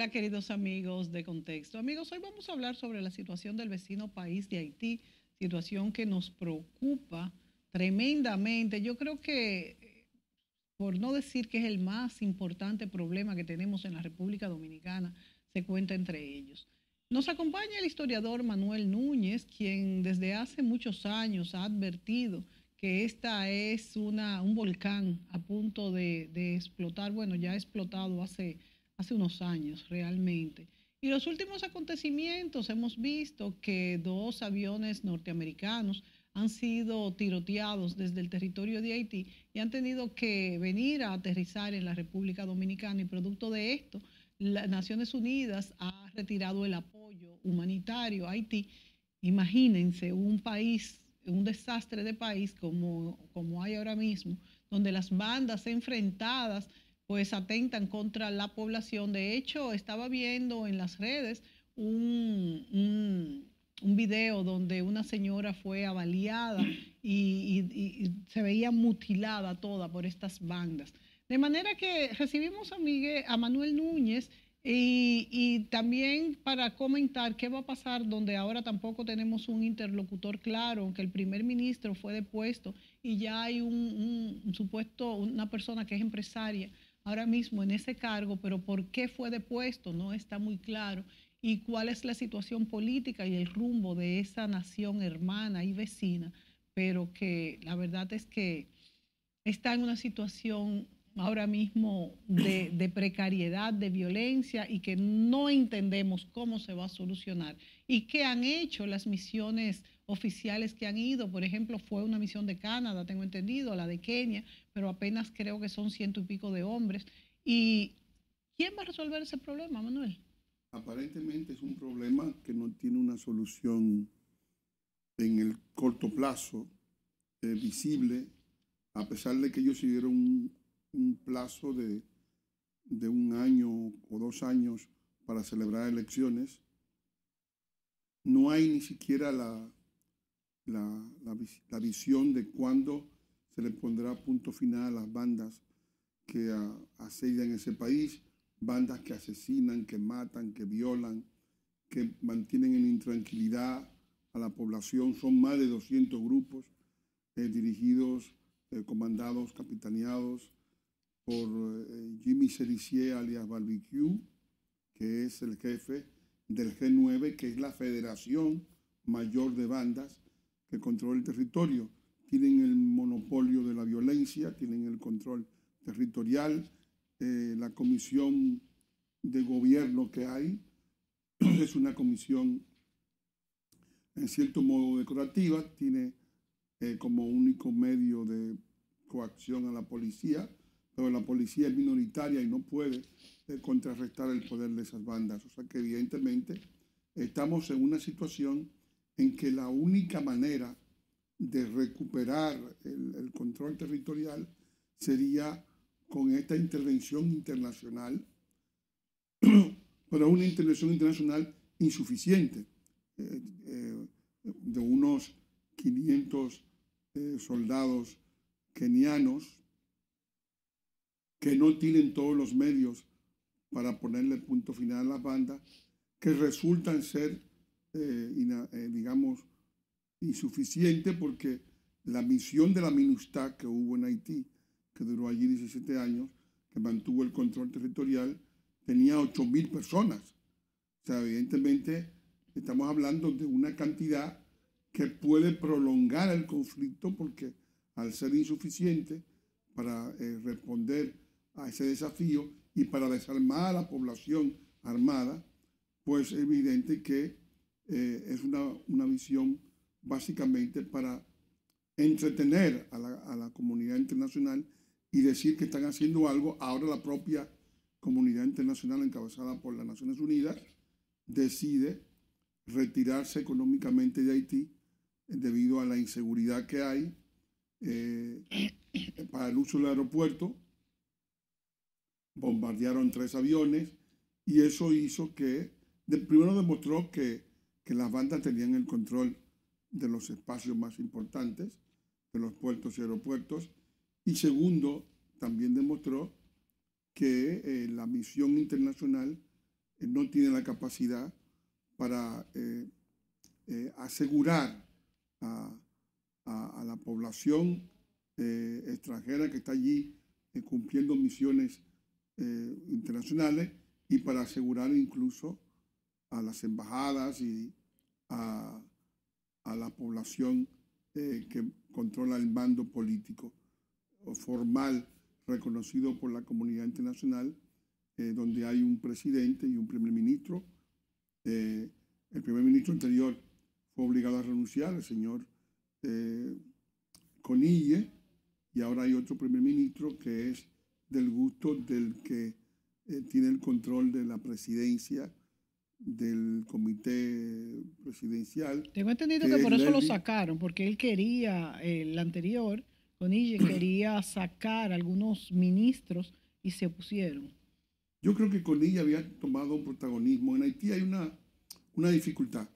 Hola queridos amigos de Contexto. Amigos, hoy vamos a hablar sobre la situación del vecino país de Haití, situación que nos preocupa tremendamente. Yo creo que, por no decir que es el más importante problema que tenemos en la República Dominicana, se cuenta entre ellos. Nos acompaña el historiador Manuel Núñez, quien desde hace muchos años ha advertido que esta es una, un volcán a punto de, de explotar. Bueno, ya ha explotado hace hace unos años realmente. Y los últimos acontecimientos hemos visto que dos aviones norteamericanos han sido tiroteados desde el territorio de Haití y han tenido que venir a aterrizar en la República Dominicana y producto de esto, las Naciones Unidas ha retirado el apoyo humanitario a Haití. Imagínense un país, un desastre de país como, como hay ahora mismo, donde las bandas enfrentadas pues atentan contra la población. De hecho, estaba viendo en las redes un, un, video donde una señora fue avaliada y, se veía mutilada toda por estas bandas. De manera que recibimos a, Miguel, a Manuel Núñez y, y, también para comentar qué va a pasar donde ahora tampoco tenemos un interlocutor claro, aunque el primer ministro fue depuesto y ya hay un, un supuesto, una persona que es empresaria ahora mismo en ese cargo, pero por qué fue depuesto no está muy claro y cuál es la situación política y el rumbo de esa nación hermana y vecina, pero que la verdad es que está en una situación ahora mismo de, precariedad, de violencia y que no entendemos cómo se va a solucionar. ¿Y qué han hecho las misiones oficiales que han ido. Por ejemplo, fue una misión de Canadá, tengo entendido, la de Kenia, pero apenas creo que son ciento y pico de hombres. ¿Y quién va a resolver ese problema, Manuel? Aparentemente es un problema que no tiene una solución en el corto plazo eh, visible, a pesar de que ellos siguieron un, un plazo de, de un año o dos años para celebrar elecciones. No hay ni siquiera la, la, la, visión de cuándo se le pondrá punto final a las bandas que asedian ese país, bandas que asesinan, que matan, que violan, que mantienen en intranquilidad a la población. Son más de 200 grupos eh, dirigidos, eh, comandados, capitaneados por eh, Jimmy Cerisier alias Barbecue, que es el jefe del G9, que es la federación mayor de bandas que controla el territorio. Tienen el monopolio de la violencia, tienen el control territorial, eh, la comisión de gobierno que hay es una comisión en cierto modo decorativa, tiene eh, como único medio de coacción a la policía, pero la policía es minoritaria y no puede eh, contrarrestar el poder de esas bandas. O sea que evidentemente estamos en una situación en que la única manera de recuperar el, control territorial sería con esta intervención internacional, pero una intervención internacional insuficiente, eh, eh, de unos 500 eh, soldados kenianos que no tienen todos los medios para ponerle punto final a las bandas, que resultan ser eh, eh, digamos, insuficiente porque la misión de la MINUSTAC que hubo en Haití, que duró allí 17 años, que mantuvo el control territorial, tenía 8.000 personas. O sea, evidentemente estamos hablando de una cantidad que puede prolongar el conflicto porque al ser insuficiente para eh, responder a ese desafío y para desarmar a la población armada, pues es evidente que eh, es una, una, visión básicamente para entretener a la, a la, comunidad internacional y decir que están haciendo algo. Ahora la propia comunidad internacional encabezada por las Naciones Unidas decide retirarse económicamente de Haití debido a la inseguridad que hay eh, para el uso del aeropuerto. Bombardearon tres aviones y eso hizo que, primero demostró que que las bandas tenían el control de los espacios más importantes, de los puertos y aeropuertos, y segundo, también demostró que eh, la misión internacional no tiene la capacidad para asegurar a, la población extranjera que está allí cumpliendo misiones internacionales y para asegurar incluso a las embajadas y a, la población eh, que controla el mando político formal reconocido por la comunidad internacional, eh, donde hay un presidente y un primer ministro. Eh, el primer ministro anterior fue obligado a renunciar, el señor Conille, y ahora hay otro primer ministro que es del gusto del que tiene el control de la presidencia del comité presidencial. Tengo entendido que, por eso lo sacaron, porque él quería, el anterior, Conille, quería sacar algunos ministros y se opusieron. Yo creo que Conille había tomado un protagonismo. En Haití hay una, una dificultad,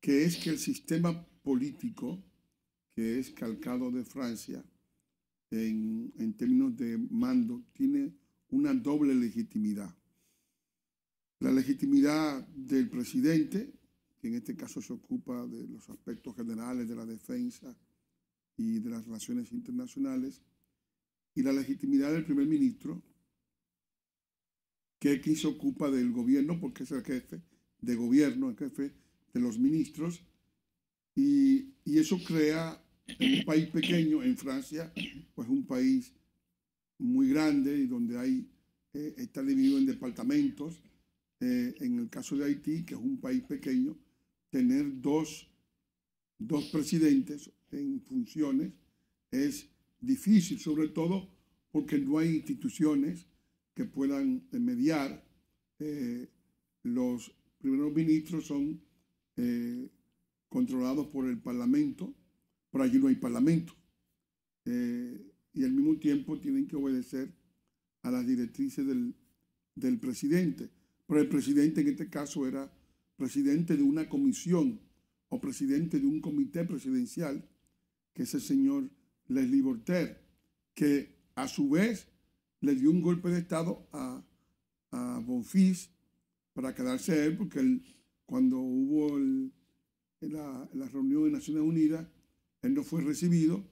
que es que el sistema político, que es calcado de Francia, en, en términos de mando, tiene una doble legitimidad. La legitimidad del presidente, que en este caso se ocupa de los aspectos generales de la defensa y de las relaciones internacionales, y la legitimidad del primer ministro, que aquí se ocupa del gobierno porque es el jefe de gobierno, el jefe de los ministros, y, eso crea en un país pequeño, en Francia, pues un país muy grande y donde hay, eh, está dividido en departamentos, eh, en el caso de Haití, que es un país pequeño, tener dos, dos presidentes en funciones es difícil, sobre todo porque no hay instituciones que puedan mediar. Eh, los primeros ministros son eh, controlados por el Parlamento, por allí no hay Parlamento. y al mismo tiempo tienen que obedecer a las directrices del, del presidente. Pero el presidente en este caso era presidente de una comisión o presidente de un comité presidencial, que es el señor Leslie Voltaire, que a su vez le dio un golpe de Estado a, a Bonfils para quedarse él, porque él, cuando hubo la, la, reunión de Naciones Unidas, él no fue recibido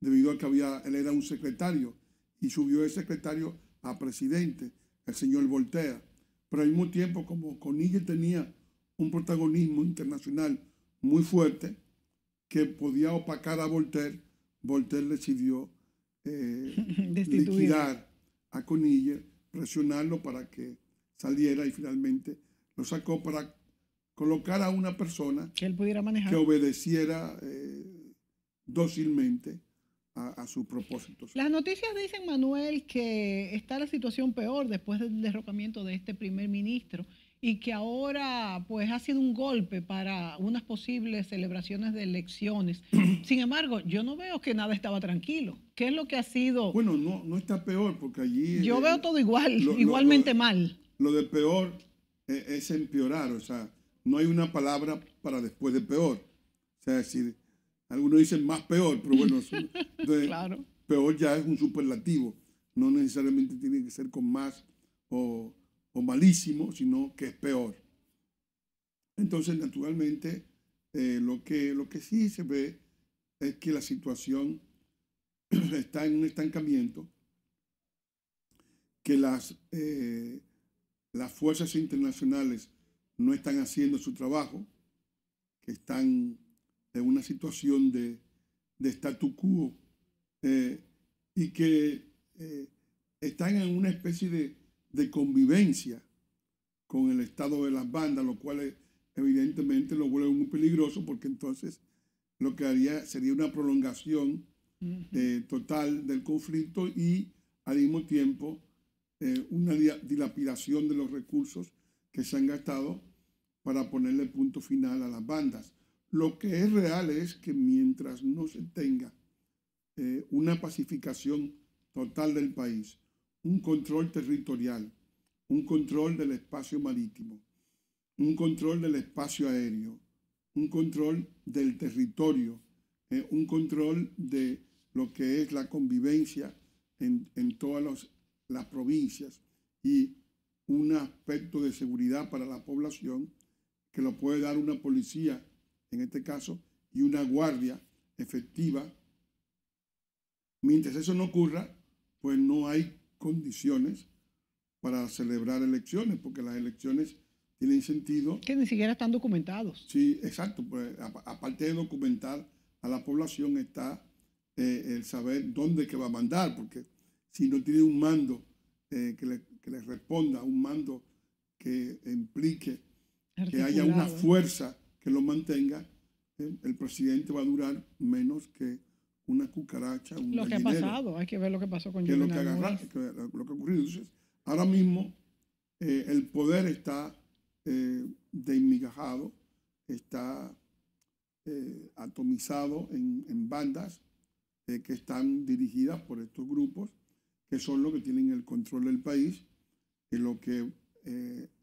debido a que había, él era un secretario y subió el secretario a presidente, el señor Voltaire. Pero al mismo tiempo, como Conille tenía un protagonismo internacional muy fuerte que podía opacar a Voltaire, Voltaire decidió eh, liquidar a Conille, presionarlo para que saliera y finalmente lo sacó para colocar a una persona que él pudiera manejar, que obedeciera eh, dócilmente a, sus propósitos. Las noticias dicen, Manuel, que está la situación peor después del derrocamiento de este primer ministro y que ahora pues ha sido un golpe para unas posibles celebraciones de elecciones. Sin embargo, yo no veo que nada estaba tranquilo. ¿Qué es lo que ha sido? Bueno, no, no está peor porque allí... Yo veo todo igual, igualmente mal. Lo de peor es, es empeorar, o sea, no hay una palabra para después de peor. O sea, decir, algunos dicen más peor, pero bueno, peor ya es un superlativo. No necesariamente tiene que ser con más o, malísimo, sino que es peor. Entonces, naturalmente, eh, lo, que, lo que sí se ve es que la situación está en un estancamiento, que las, eh, las fuerzas internacionales no están haciendo su trabajo, que están de una situación de, de statu quo eh, y que eh, están en una especie de, de, convivencia con el estado de las bandas, lo cual evidentemente lo vuelve muy peligroso porque entonces lo que haría sería una prolongación eh, total del conflicto y al mismo tiempo una dilapidación de los recursos que se han gastado para ponerle punto final a las bandas. Lo que es real es que mientras no se tenga eh, una pacificación total del país, un control territorial, un control del espacio marítimo, un control del espacio aéreo, un control del territorio, eh, un control de lo que es la convivencia en, todas las provincias y un aspecto de seguridad para la población que lo puede dar una policía, en este caso, y una guardia efectiva. Mientras eso no ocurra, pues no hay condiciones para celebrar elecciones, porque las elecciones tienen sentido. Que ni siquiera están documentados. Sí, exacto. Pues aparte de documentar a la población está eh, el saber dónde que va a mandar, porque si no tiene un mando eh, que, le, que, le, responda, un mando que implique que haya una fuerza que lo mantenga, eh, el presidente va a durar menos que una cucaracha. Un lo que ha pasado, hay que ver lo que pasó con que lo que, agarra, que, lo que ha ocurrido. Entonces, ahora mismo eh, el poder está eh, desmigajado, está eh, atomizado en, en bandas que están dirigidas por estos grupos, que son los que tienen el control del país, y lo que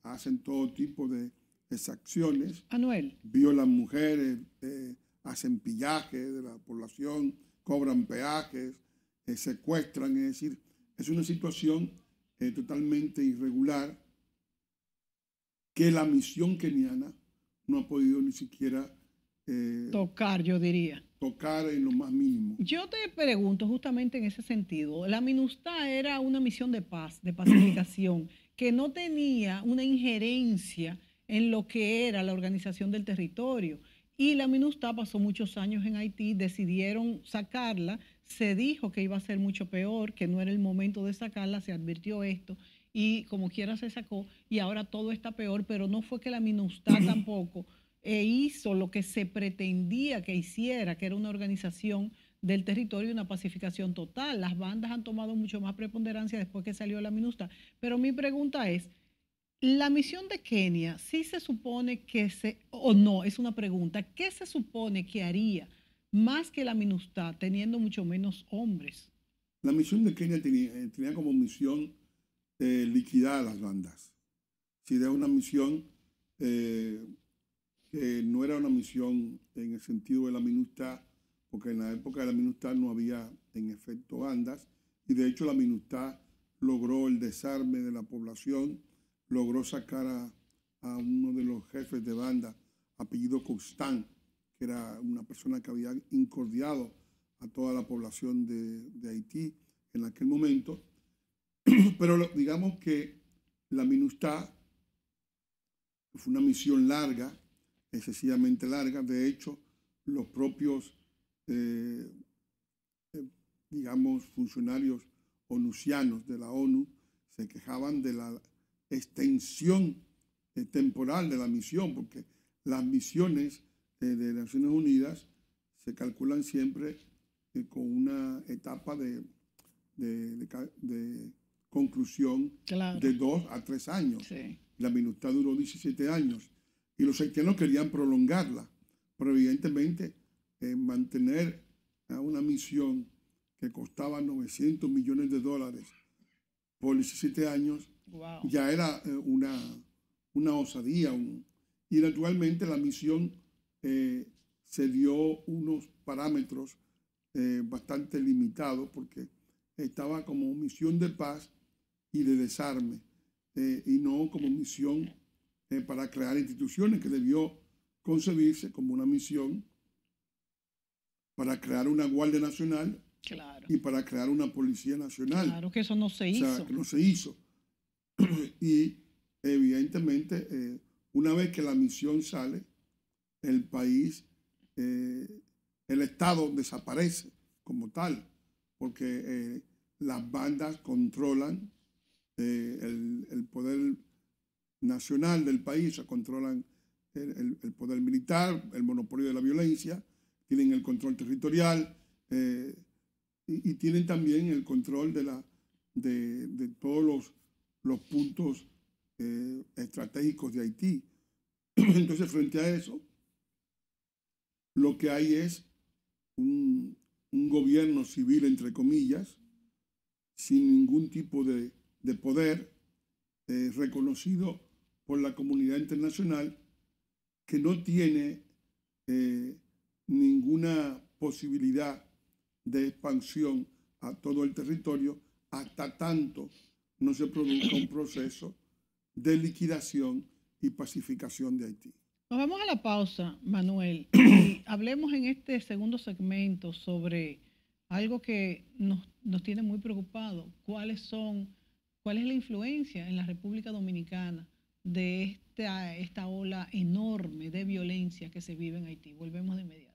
hacen todo tipo de exacciones. Anuel. Violan mujeres, hacen pillaje de la población, cobran peajes, eh, secuestran, es decir, es una situación eh, totalmente irregular que la misión keniana no ha podido ni siquiera eh, tocar, yo diría. Tocar en lo más mínimo. Yo te pregunto justamente en ese sentido, la MINUSTA era una misión de paz, de pacificación, que no tenía una injerencia en lo que era la organización del territorio. Y la MINUSTA pasó muchos años en Haití, decidieron sacarla, se dijo que iba a ser mucho peor, que no era el momento de sacarla, se advirtió esto y como quiera se sacó y ahora todo está peor, pero no fue que la MINUSTA tampoco eh, hizo lo que se pretendía que hiciera, que era una organización del territorio y una pacificación total. Las bandas han tomado mucho más preponderancia después que salió la MINUSTA. Pero mi pregunta es, la misión de Kenia, sí se supone que se, o no, es una pregunta, ¿qué se supone que haría más que la MINUSTA teniendo mucho menos hombres? La misión de Kenia tenía, eh, como misión eh, liquidar a las bandas. Si era una misión eh, que no era una misión en el sentido de la MINUSTA, porque en la época de la MINUSTA no había en efecto bandas, y de hecho la MINUSTA logró el desarme de la población logró sacar a, uno de los jefes de banda, apellido Constant, que era una persona que había incordiado a toda la población de, Haití en aquel momento. Pero digamos que la MINUSTA fue una misión larga, excesivamente larga. De hecho, los propios, eh, eh, digamos, funcionarios onusianos de la ONU se quejaban de la extensión eh, temporal de la misión, porque las misiones eh, de Naciones Unidas se calculan siempre eh, con una etapa de, de, conclusión de dos a tres años. La MINUSTA duró 17 años y los haitianos querían prolongarla, pero evidentemente mantener a una misión que costaba 900 millones de dólares por 17 años ya era eh, una, una osadía. y naturalmente la misión eh, se dio unos parámetros eh, bastante limitados porque estaba como misión de paz y de desarme y no como misión para crear instituciones que debió concebirse como una misión para crear una Guardia Nacional y para crear una Policía Nacional. Claro que eso no se hizo. que no se hizo. Y evidentemente, eh, una vez que la misión sale, el país, eh, el Estado desaparece como tal, porque eh, las bandas controlan el, poder nacional del país, controlan el, poder militar, el monopolio de la violencia, tienen el control territorial y, y, tienen también el control de, la, de, de todos los los puntos eh, estratégicos de Haití. Entonces, frente a eso, lo que hay es un, gobierno civil, entre comillas, sin ningún tipo de, poder eh, reconocido por la comunidad internacional, que no tiene eh, ninguna posibilidad de expansión a todo el territorio hasta tanto no se produzca un proceso de liquidación y pacificación de Haití. Nos vamos a la pausa, Manuel, y hablemos en este segundo segmento sobre algo que nos, nos tiene muy preocupados. ¿Cuáles son, cuál es la influencia en la República Dominicana de esta, esta ola enorme de violencia que se vive en Haití? Volvemos de inmediato.